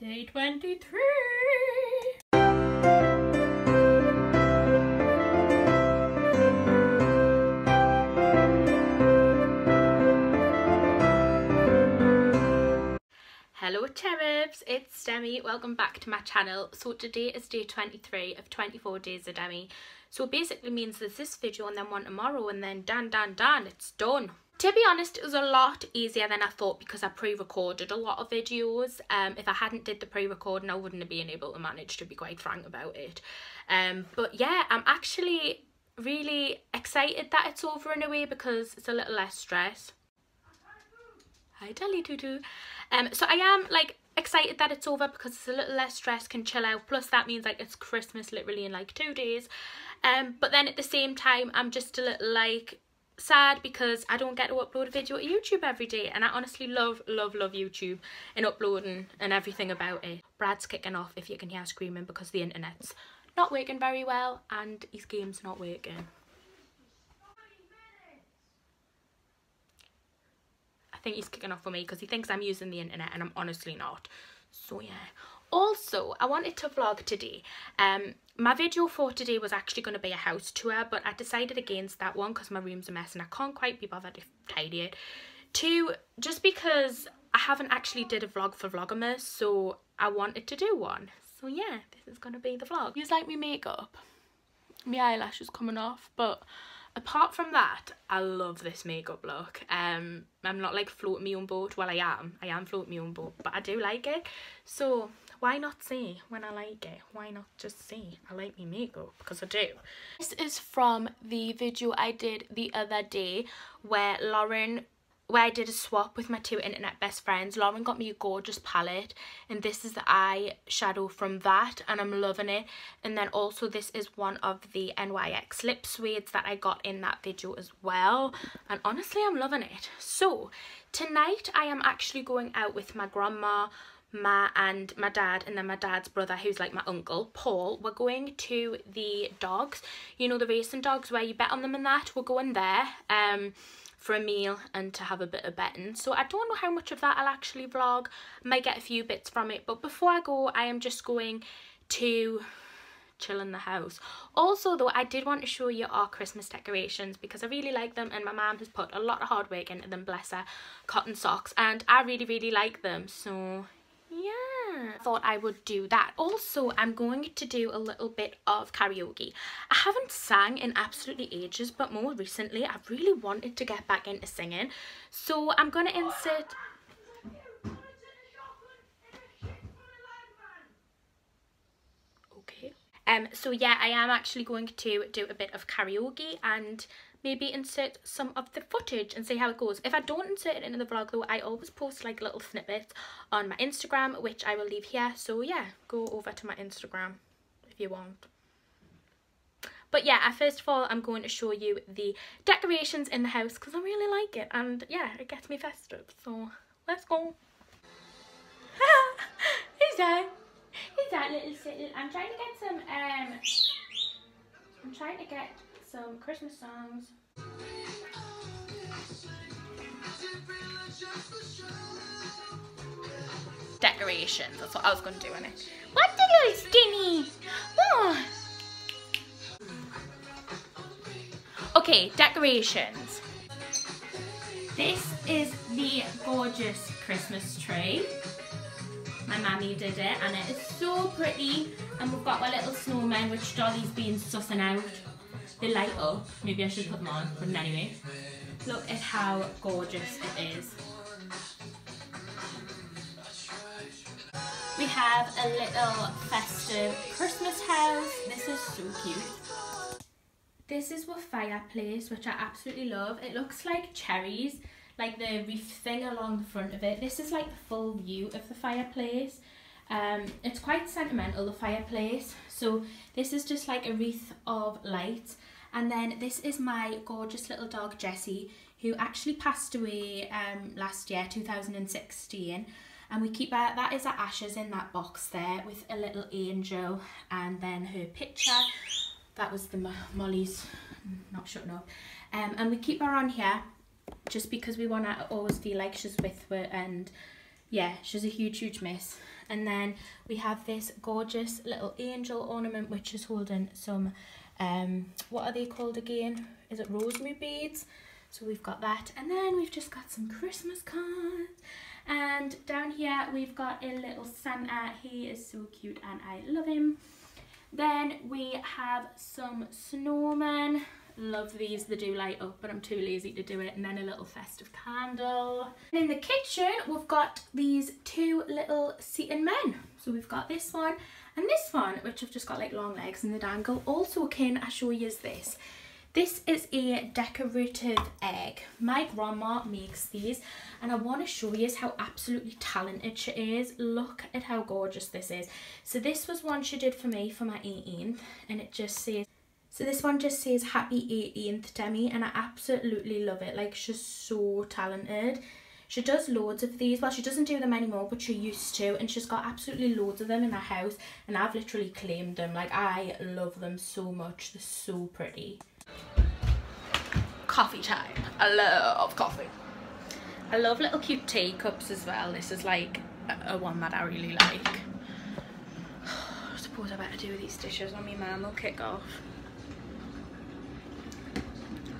Day 23. Hello cherubs, it's Demi, welcome back to my channel. So today is day 23 of 24 days of Demi. So basically means there's this video and then one tomorrow and then done, done, done, it's done. To be honest, it was a lot easier than I thought because I pre-recorded a lot of videos. Um, if I hadn't did the pre-recording, I wouldn't have been able to manage, to be quite frank about it. Um, but yeah, I'm actually really excited that it's over in a way because it's a little less stress. Hi, Dolly Tutu. Um, so I am like excited that it's over because it's a little less stress, can chill out. Plus that means like it's Christmas literally in like two days. Um, but then at the same time, I'm just a little like sad because I don't get to upload a video to YouTube every day and I honestly love love love YouTube and uploading and everything about it. Brad's kicking off if you can hear screaming because the internet's not working very well and his game's not working. I think he's kicking off for me because he thinks I'm using the internet and I'm honestly not. So yeah. Also, I wanted to vlog today. Um, my video for today was actually going to be a house tour, but I decided against that one because my room's a mess and I can't quite be bothered to tidy it. Two, just because I haven't actually did a vlog for Vlogmas, so I wanted to do one. So yeah, this is going to be the vlog. You like me makeup? My eyelashes coming off, but apart from that i love this makeup look um i'm not like floating my own boat well i am i am floating my own boat but i do like it so why not say when I like it? Why not just say I like my makeup? Because I do. This is from the video I did the other day where Lauren where I did a swap with my two internet best friends. Lauren got me a gorgeous palette and this is the eye shadow from that and I'm loving it. And then also this is one of the NYX lip suedes that I got in that video as well. And honestly, I'm loving it. So tonight I am actually going out with my grandma, my and my dad and then my dad's brother who's like my uncle paul we're going to the dogs. You know the racing dogs where you bet on them and that? We're going there um for a meal and to have a bit of betting. So i don't know how much of that i'll actually vlog. Might get a few bits from it but before i go i am just going to chill in the house. Also though i did want to show you our christmas decorations because i really like them and my mom has put a lot of hard work into them bless her cotton socks and i really really like them. So yeah. Thought i would do that. Also i'm going to do a little bit of karaoke. I haven't sang in absolutely ages but more recently i've really wanted to get back into singing. So i'm to insert okay. Um so yeah i am actually going to do a bit of karaoke and maybe insert some of the footage and see how it goes. If I don't insert it into the vlog though, I always post like little snippets on my Instagram, which I will leave here. So yeah, go over to my Instagram if you want. But yeah, first of all, I'm going to show you the decorations in the house because I really like it. And yeah, it gets me festive. So let's go. Who's that? Who's that little. I'm trying to get some... um. I'm trying to get some Christmas songs. Decorations, that's what I was going to do in it. What the little skinny? Oh. Okay, decorations. This is the gorgeous Christmas tree. My mammy did it and it is so pretty. And we've got our little snowman which Dolly's been sussing out. They light up. Maybe I should put them on, but anyway. Look at how gorgeous it is. We have a little festive Christmas house. This is so cute. This is our fireplace, which I absolutely love. It looks like cherries, like the wreath thing along the front of it. This is like the full view of the fireplace. Um, it's quite sentimental, the fireplace. So this is just like a wreath of light. And then this is my gorgeous little dog, Jessie, who actually passed away um, last year, 2016. And we keep her, that is her ashes in that box there with a little angel and then her picture. That was the Molly's, not shutting up. Um, and we keep her on here just because we want her to always feel like she's with her and yeah, she's a huge, huge miss. And then we have this gorgeous little angel ornament which is holding some, um, what are they called again? Is it rosemary beads? So we've got that. And then we've just got some Christmas cards. And down here we've got a little Santa. He is so cute and I love him. Then we have some snowmen. Love these, they do light up, but I'm too lazy to do it. And then a little festive candle. And in the kitchen, we've got these two little seating men. So we've got this one and this one, which have just got like long legs and the dangle. Also, can I show you is this? This is a decorative egg. My grandma makes these and I want to show you how absolutely talented she is. Look at how gorgeous this is. So this was one she did for me for my 18th and it just says so this one just says happy 18th Demi and I absolutely love it. Like she's so talented. She does loads of these. Well, she doesn't do them anymore, but she used to. And she's got absolutely loads of them in her house. And I've literally claimed them. Like, I love them so much. They're so pretty. Coffee time. I love coffee. I love little cute teacups as well. This is like a, a one that I really like. I suppose I better do these dishes on my mum will kick off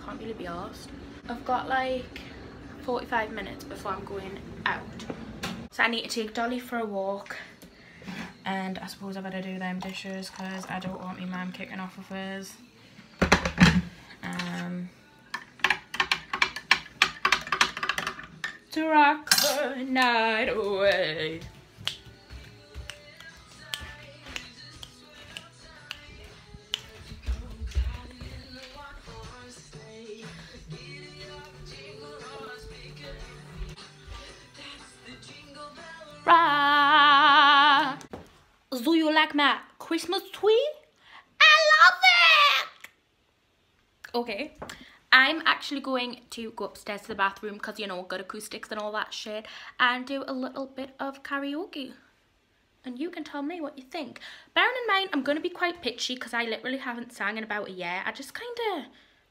can't really be asked. I've got like 45 minutes before I'm going out. So I need to take Dolly for a walk. And I suppose I better do them dishes because I don't want my mum kicking off of hers. Um, to rock the night away. Christmas tree? I love it! Okay. I'm actually going to go upstairs to the bathroom because, you know, good acoustics and all that shit and do a little bit of karaoke. And you can tell me what you think. Bearing in mind, I'm going to be quite pitchy because I literally haven't sang in about a year. I just kind of,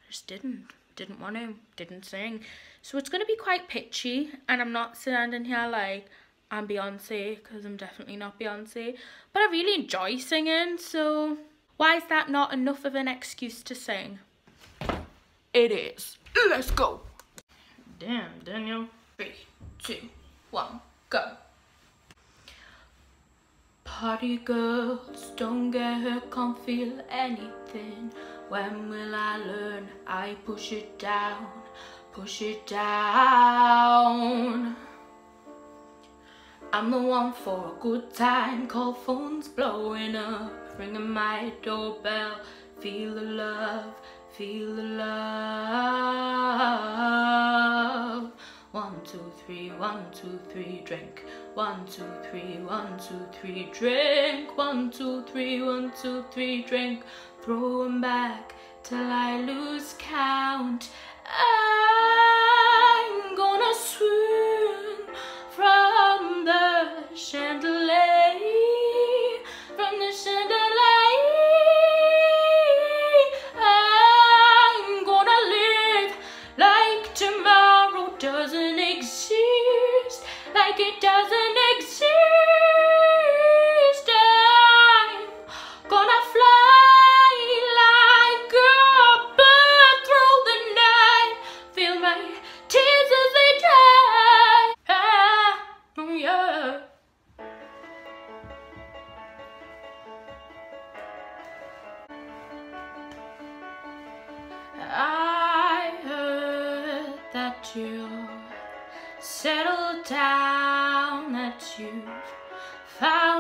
just didn't, didn't want to, didn't sing. So it's going to be quite pitchy and I'm not standing here like, I'm Beyonce because I'm definitely not Beyonce. But I really enjoy singing, so why is that not enough of an excuse to sing? It is. Let's go. Damn, Daniel. Three, two, one, go. Party girls don't get hurt, can't feel anything. When will I learn? I push it down, push it down. I'm the one for a good time, call phones blowing up, ringing my doorbell, feel the love, feel the love. One, two, three, one, two, three, drink. One, two, three, one, two, three, drink. One, two, three, one, two, three, drink. Throw 'em back till I lose count. I'm gonna swim from the chandelier, from the chandelier.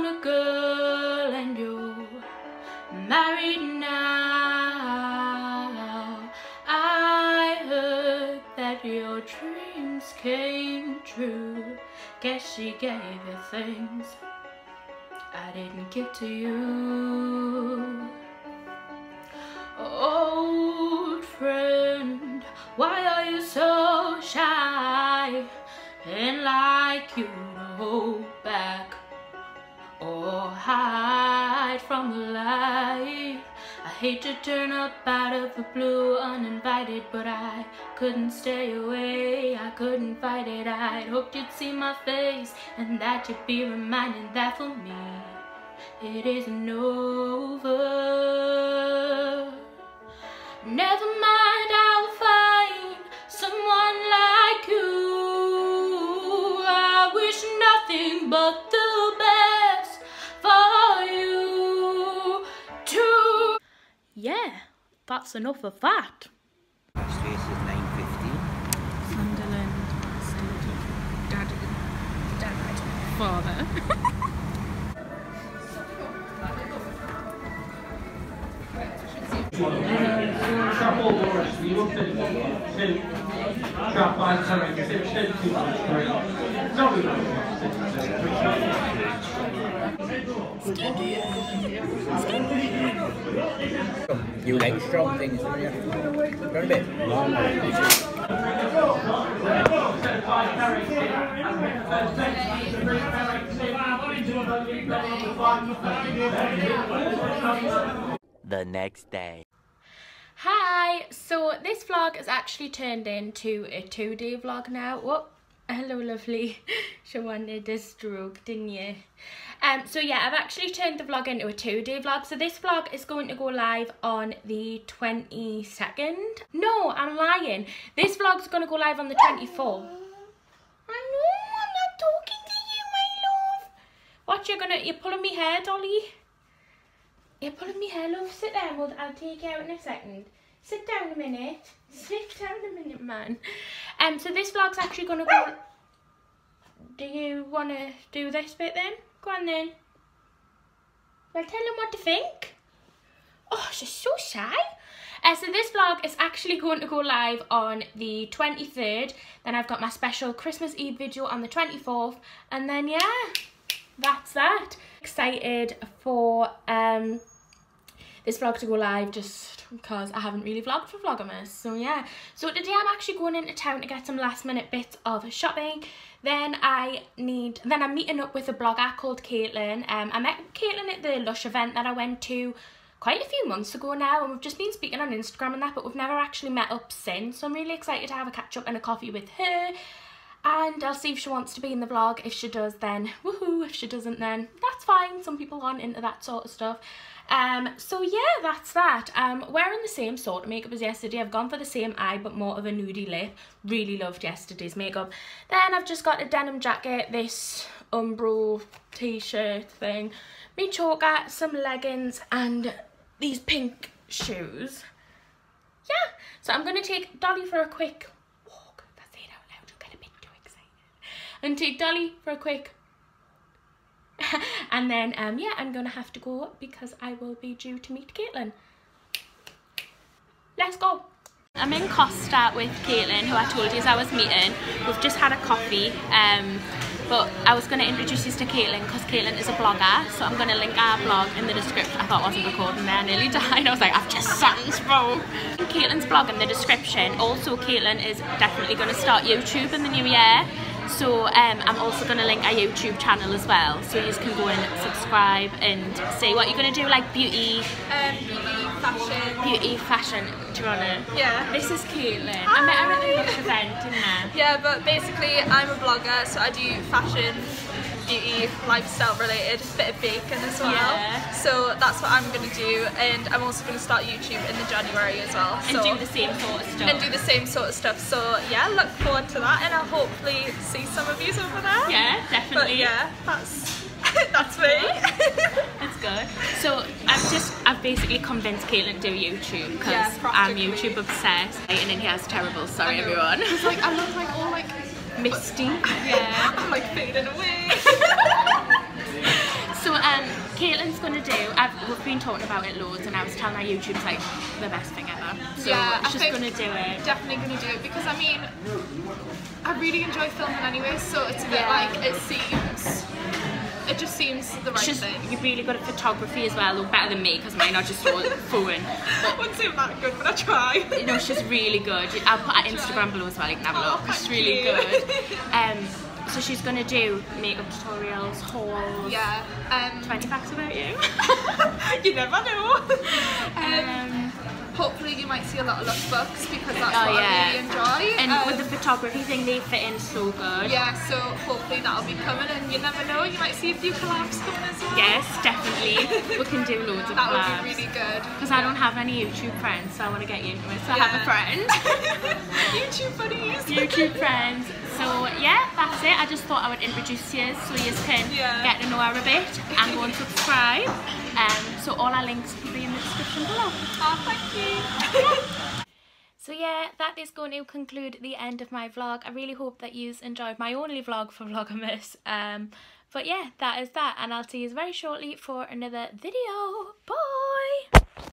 A girl and you're married now. I heard that your dreams came true. Guess she gave you things I didn't give to you. Old friend, why are you so shy and like you hold hate to turn up out of the blue uninvited, but I couldn't stay away, I couldn't fight it. I'd hoped you'd see my face and that you'd be reminded that for me it isn't over. Never mind, I'll find someone like you. I wish nothing but the Yeah, that's enough of that. Space is 9.15. Sunderland, dad, dad, father. You like strong things, don't you? Got a bit? The next day. Hi, so this vlog has actually turned into a two-day vlog now. Whoop, hello lovely. she wanted a stroke, didn't you? Um, so yeah, I've actually turned the vlog into a two-day vlog. So this vlog is going to go live on the 22nd. No, I'm lying. This vlog's going to go live on the 24th. I know, I'm not talking to you, my love. What, you're gonna, you're pulling me hair, Dolly? You're pulling me hair, love. Sit down, we'll, I'll take you out in a second. Sit down a minute. Sit down a minute, man. Um, so this vlog's actually gonna go... Do you wanna do this bit then? Go on then. Well, tell them what to think. Oh, she's so shy. Uh, so this vlog is actually going to go live on the 23rd. Then I've got my special Christmas Eve video on the 24th. And then, yeah, that's that. Excited for um this vlog to go live just because I haven't really vlogged for Vlogmas. So yeah. So today I'm actually going into town to get some last minute bits of shopping. Then I need, then I'm meeting up with a blogger called Caitlyn. Um, I met Caitlyn at the Lush event that I went to quite a few months ago now and we've just been speaking on Instagram and that but we've never actually met up since. So I'm really excited to have a catch up and a coffee with her and I'll see if she wants to be in the vlog. If she does then woohoo, if she doesn't then that's fine. Some people aren't into that sort of stuff. Um, so yeah, that's that. Um, wearing the same sort of makeup as yesterday. I've gone for the same eye, but more of a nudie lip. Really loved yesterday's makeup. Then I've just got a denim jacket, this Umbro t-shirt thing, me choker, some leggings, and these pink shoes. Yeah, so I'm going to take Dolly for a quick walk. That's it out loud, you'll get a bit too excited. And take Dolly for a quick and then um yeah i'm gonna have to go because i will be due to meet caitlyn. Let's go. I'm in costa with caitlyn who i told you as i was meeting. We've just had a coffee um but I was going to introduce you to Caitlyn because Caitlyn is a blogger so I'm going to link our blog in the description. I thought I wasn't recording there I nearly died. I was like I've just sunspoke Caitlyn's blog in the description. Also Caitlyn is definitely going to start YouTube in the new year so um, I'm also going to link our YouTube channel as well, so you can go and subscribe and see what you're going to do, like beauty, um, beauty, fashion. Beauty, fashion. Do you wanna? Yeah. This is Caitlyn. I met her at the event, didn't I? Yeah, but basically I'm a blogger, so I do fashion, beauty, lifestyle related, bit of bacon as well. Yeah. So that's what I'm going to do, and I'm also going to start YouTube in the January as well. And so, do the same sort of stuff. and do the same sort of stuff. So yeah, look forward to that, and I'll hopefully see some of you over there. Yeah, But definitely. yeah, that's that's me. That's good. So I've just, I've basically convinced Caitlyn to do YouTube because Yeah, I'm. YouTube obsessed. And then he has terrible. Sorry, everyone. It's like I look like all like Misty. Yeah. I'm like fading away. So um, Caitlyn's gonna do. I've we've been talking about it loads, and I was telling her YouTube's like the best thing ever. So Yeah, she's gonna do it. definitely gonna do it because I mean I really enjoy filming anyway so it's a bit Yeah. like it seems it just seems the right She's thing you're really good at photography as well, or better than me because mine are just all phone. I wouldn't say I'm that good but I try You know, she's really good. I'll put her Instagram below as well. You can have a Oh, look. She's really you. good. Um, so she's gonna do makeup tutorials, hauls. Yeah. Um, 20 facts about you. you never know. um, um, hopefully you might see a lot of lookbooks because that's Oh, what yeah. I really enjoy. and Um, with the photography thing, they fit in so good. yeah, so hopefully that'll be coming and you never know, you might see a few collabs coming as well. Yes, definitely. we can do loads of That would collabs. be really good. Because I don't have any YouTube friends, so I want to get you into it. So I have a friend. YouTube buddies. YouTube friends. So yeah, that's it. I just thought I would introduce you so you can Yeah. get to know her a bit and go and subscribe. Um, so all our links will be in the description below. Oh, thank you. So yeah, that is going to conclude the end of my vlog. I really hope that you enjoyed my only vlog for Vlogmas. Um, but yeah, that is that, and I'll see you very shortly for another video. Bye.